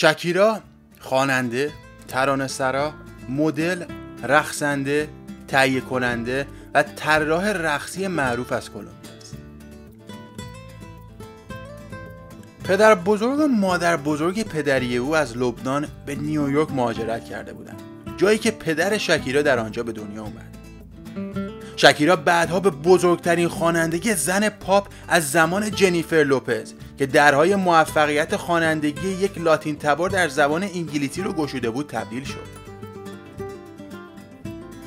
شکیرا خواننده، ترانه‌سرا، مدل، رقصنده، تهیه کننده و طراح رقصی معروف از کلمبیا است. پدر بزرگ و مادر بزرگ پدری او از لبنان به نیویورک مهاجرت کرده بودند. جایی که پدر شکیرا در آنجا به دنیا اومد. شکیرا بعدها به بزرگترین خوانندگی زن پاپ از زمان جنیفر لوپز که درهای موفقیت خوانندگی یک لاتین تبار در زبان انگلیسی رو گشوده بود تبدیل شد.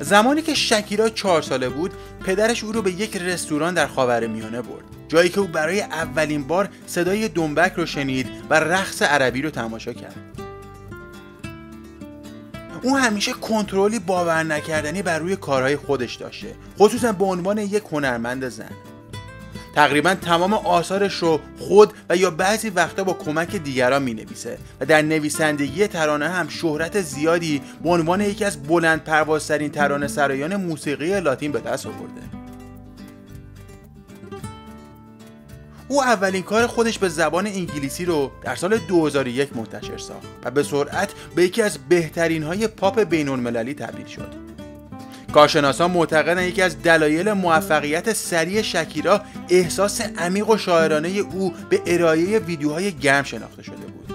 زمانی که شکیرا چهار ساله بود پدرش او رو به یک رستوران در خاور میانه برد جایی که او برای اولین بار صدای دنبک رو شنید و رقص عربی رو تماشا کرد او همیشه کنترلی باور نکردنی بر روی کارهای خودش داشته خصوصا به عنوان یک هنرمند زن تقریبا تمام آثارش رو خود و یا بعضی وقتا با کمک دیگران می نویسه و در نویسندگی ترانه هم شهرت زیادی به عنوان یکی از بلند پروازترین ترانه سرایان موسیقی لاتین به دست آورده او اولین کار خودش به زبان انگلیسی رو در سال 2001 منتشر ساخت و به سرعت به یکی از بهترین های پاپ بین المللی تبدیل شد. کارشناسان معتقدند یکی از دلایل موفقیت سریع شکیرا احساس عمیق و شاعرانه او به ارائه ویدیوهای گرم شناخته شده بود.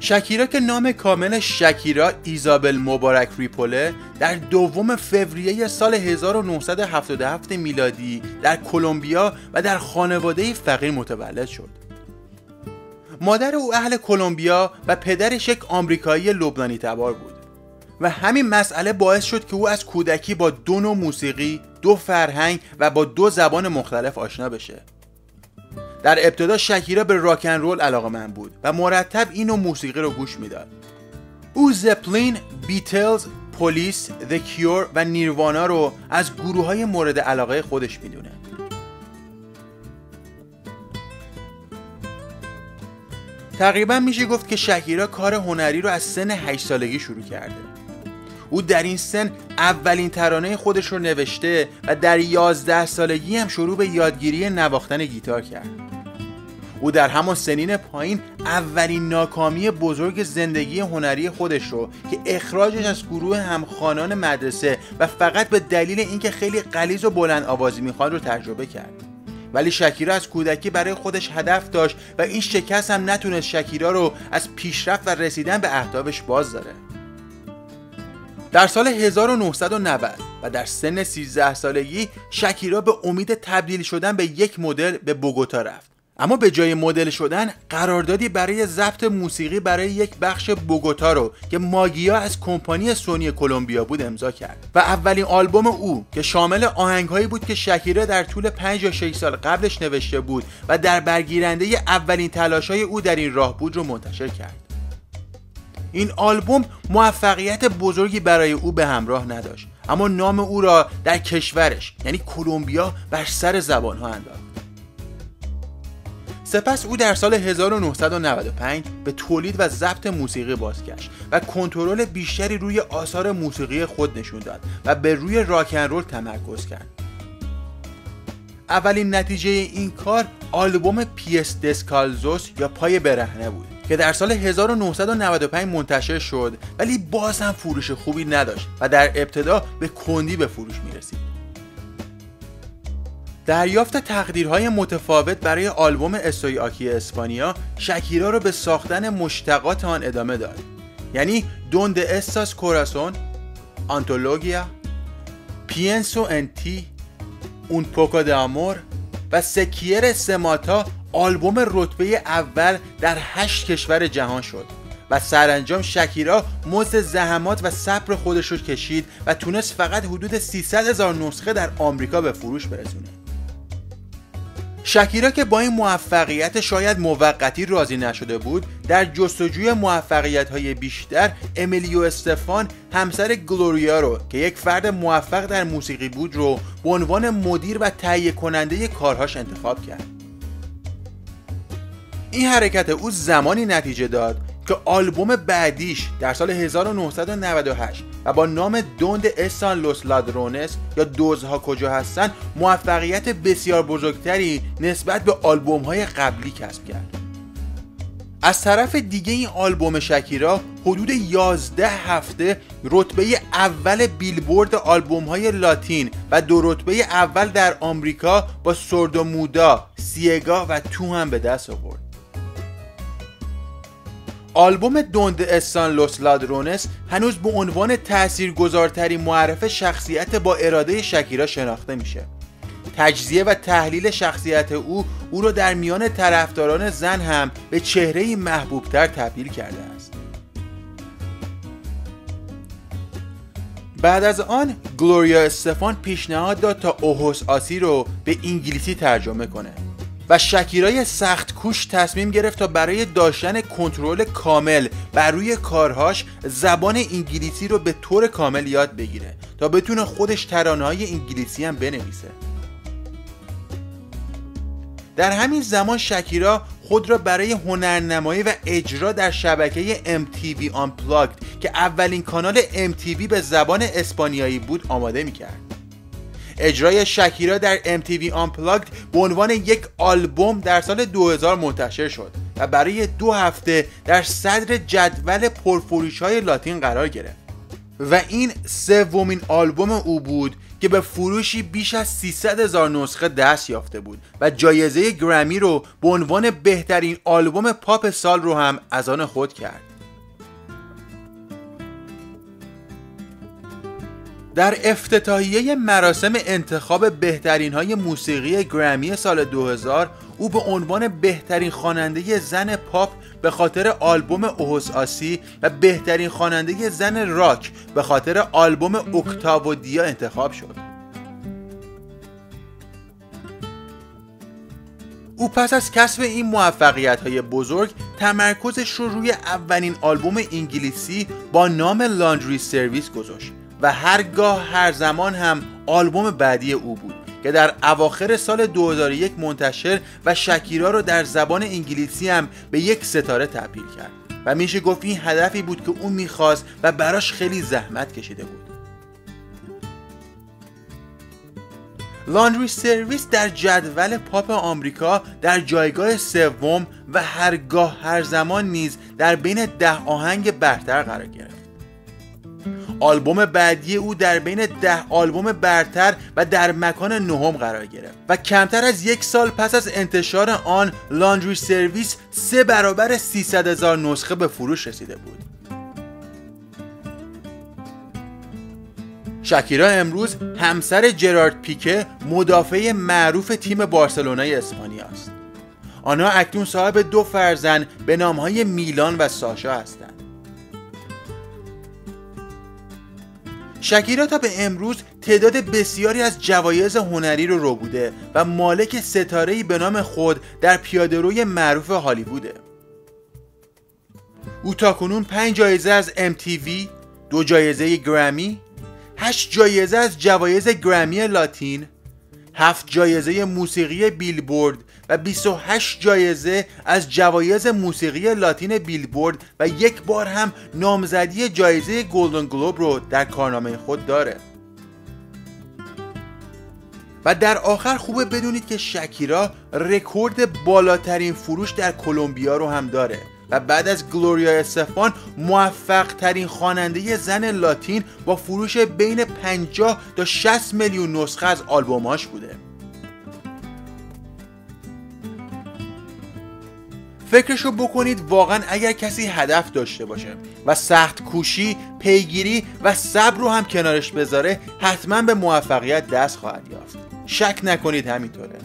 شکیرا که نام کامل شکیرا ایزابل مبارک ریپوله در دوم فوریه سال 1977 میلادی در کلمبیا و در خانواده فقیر متولد شد. مادر او اهل کلمبیا و پدرش یک آمریکایی لبنانی تبار بود و همین مسئله باعث شد که او از کودکی با دو نوع موسیقی، دو فرهنگ و با دو زبان مختلف آشنا بشه. در ابتدا شکیرا به راکن رول علاقه من بود و مرتب اینو موسیقی رو گوش می‌داد. او زپلین، بیتلز، پلیس، The کیور و نیروانا رو از گروه های مورد علاقه خودش می‌دونه. تقریبا میشه گفت که شکیرا کار هنری رو از سن 8 سالگی شروع کرده. او در این سن اولین ترانه خودش رو نوشته و در 11 سالگی هم شروع به یادگیری نواختن گیتار کرد. او در همان سنین پایین اولین ناکامی بزرگ زندگی هنری خودش رو که اخراجش از گروه همخوانان مدرسه و فقط به دلیل اینکه خیلی قلیز و بلند آوازی می‌خواد رو تجربه کرد. ولی شکیرا از کودکی برای خودش هدف داشت و این شکست هم نتونست شکیرا رو از پیشرفت و رسیدن به اهدافش باز داره در سال 1990 و در سن 13 سالگی شکیرا به امید تبدیل شدن به یک مدل به بوگوتا رفت. اما به جای مدل شدن قراردادی برای ضبط موسیقی برای یک بخش بوگوتا رو که ماگیا از کمپانی سونی کلمبیا بود امضا کرد. و اولین آلبوم او که شامل آهنگهایی بود که شکیرا در طول 5 یا 6 سال قبلش نوشته بود و در برگیرنده اولین تلاشهای او در این راه بود رو منتشر کرد. این آلبوم موفقیت بزرگی برای او به همراه نداشت اما نام او را در کشورش یعنی کلمبیا بر سر زبان ها انداخت سپس او در سال 1995 به تولید و ضبط موسیقی بازگشت و کنترل بیشتری روی آثار موسیقی خود نشون داد و به روی راکن رول تمرکز کرد. اولین نتیجه این کار آلبوم پیس دسکالزوس یا پای برهنه بود که در سال 1995 منتشر شد ولی باز هم فروش خوبی نداشت و در ابتدا به کندی به فروش می رسید. دریافت تقدیرهای متفاوت برای آلبوم استوی آکی اسپانیا شکیرا را به ساختن مشتقات آن ادامه داد یعنی دوند استاس کوراسون آنتولوگیا پینسو انتی اون پوکو د آمور و سکیر سماتا آلبوم رتبه اول در هشت کشور جهان شد و سرانجام شکیرا مزد زحمات و صبر خودش رو کشید و تونست فقط حدود 300 هزار نسخه در آمریکا به فروش برسونه شکیرا که با این موفقیت شاید موقتی راضی نشده بود در جستجوی موفقیت های بیشتر امیلیو استفان همسر گلوریا رو که یک فرد موفق در موسیقی بود رو به عنوان مدیر و تهیه کننده کارهاش انتخاب کرد. این حرکت او زمانی نتیجه داد که آلبوم بعدیش در سال 1998 و با نام دوند استان لوس لادرونس یا دوزها کجا هستن موفقیت بسیار بزرگتری نسبت به آلبوم های قبلی کسب کرد. از طرف دیگه این آلبوم شکیرا حدود 11 هفته رتبه اول بیلبورد آلبوم های لاتین و دو رتبه اول در آمریکا با سردو مودا، سیگا و تو هم به دست آورد. آلبوم دوند استان لوس لادرونس هنوز به عنوان تاثیرگذارترین معرف شخصیت با اراده شکیرا شناخته میشه. تجزیه و تحلیل شخصیت او او را در میان طرفداران زن هم به چهره محبوبتر تبدیل کرده است. بعد از آن گلوریا استفان پیشنهاد داد تا اوهوس آسی رو به انگلیسی ترجمه کنه و شکیرای سخت کوش تصمیم گرفت تا برای داشتن کنترل کامل بر روی کارهاش زبان انگلیسی رو به طور کامل یاد بگیره تا بتونه خودش ترانه های انگلیسی هم بنویسه. در همین زمان شکیرا خود را برای هنرنمایی و اجرا در شبکه MTV Unplugged که اولین کانال MTV به زبان اسپانیایی بود آماده می‌کرد. اجرای شکیرا در MTV Unplugged به عنوان یک آلبوم در سال 2000 منتشر شد و برای دو هفته در صدر جدول پرفروش های لاتین قرار گرفت. و این سومین آلبوم او بود که به فروشی بیش از 300 هزار نسخه دست یافته بود و جایزه گرمی رو به عنوان بهترین آلبوم پاپ سال رو هم از آن خود کرد. در افتتاحیه مراسم انتخاب بهترین های موسیقی گرمی سال 2000 او به عنوان بهترین خواننده زن پاپ به خاطر آلبوم اوهوس آسی و بهترین خواننده زن راک به خاطر آلبوم اکتاو دیا انتخاب شد. او پس از کسب این موفقیت های بزرگ تمرکزش رو روی اولین آلبوم انگلیسی با نام لاندری سرویس گذاشت و هرگاه هر زمان هم آلبوم بعدی او بود. که در اواخر سال 2001 منتشر و شکیرا رو در زبان انگلیسی هم به یک ستاره تبدیل کرد. و میشه گفت این هدفی بود که اون می‌خواست و براش خیلی زحمت کشیده بود. لاندری سرویس در جدول پاپ آمریکا در جایگاه سوم و هرگاه هر زمان نیز در بین ده آهنگ برتر قرار گرفت. آلبوم بعدی او در بین ده آلبوم برتر و در مکان نهم قرار گرفت و کمتر از یک سال پس از انتشار آن لاندری سرویس سه برابر 300 هزار نسخه به فروش رسیده بود. شکیرا امروز همسر جرارد پیکه مدافع معروف تیم بارسلونای اسپانیا است. آنها اکنون صاحب دو فرزند به نامهای میلان و ساشا هستند. شکیرا تا به امروز تعداد بسیاری از جوایز هنری رو رو بوده و مالک ستاره‌ای به نام خود در پیادهروی معروف هالیووده او تاکنون پنج جایزه از MTV، دو جایزه گرمی، هشت جایزه از جوایز گرمی لاتین، هفت جایزه موسیقی بیلبورد و 28 جایزه از جوایز موسیقی لاتین بیلبورد و یک بار هم نامزدی جایزه گلدن گلوب رو در کارنامه خود داره. و در آخر خوبه بدونید که شکیرا رکورد بالاترین فروش در کلمبیا رو هم داره و بعد از گلوریا استفان موفق ترین خواننده زن لاتین با فروش بین 50 تا 60 میلیون نسخه از آلبوماش بوده. فکرشو بکنید واقعا اگر کسی هدف داشته باشه و سخت کوشی، پیگیری و صبر رو هم کنارش بذاره حتما به موفقیت دست خواهد یافت. شک نکنید همینطوره.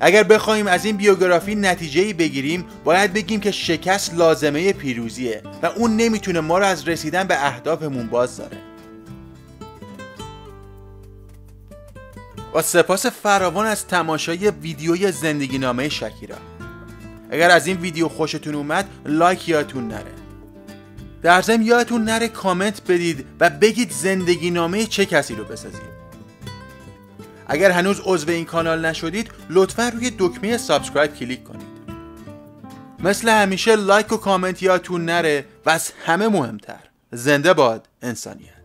اگر بخوایم از این بیوگرافی نتیجه بگیریم باید بگیم که شکست لازمه پیروزیه و اون نمی‌تونه ما رو از رسیدن به اهدافمون باز داره. با سپاس فراوان از تماشای ویدیوی زندگی نامه شکیرا. اگر از این ویدیو خوشتون اومد لایک یادتون نره. در ضمن یادتون نره کامنت بدید و بگید زندگی نامه چه کسی رو بسازید اگر هنوز عضو این کانال نشدید لطفا روی دکمه subscribe کلیک کنید. مثل همیشه لایک و کامنت یادتون نره و از همه مهمتر زنده باد انسانیت.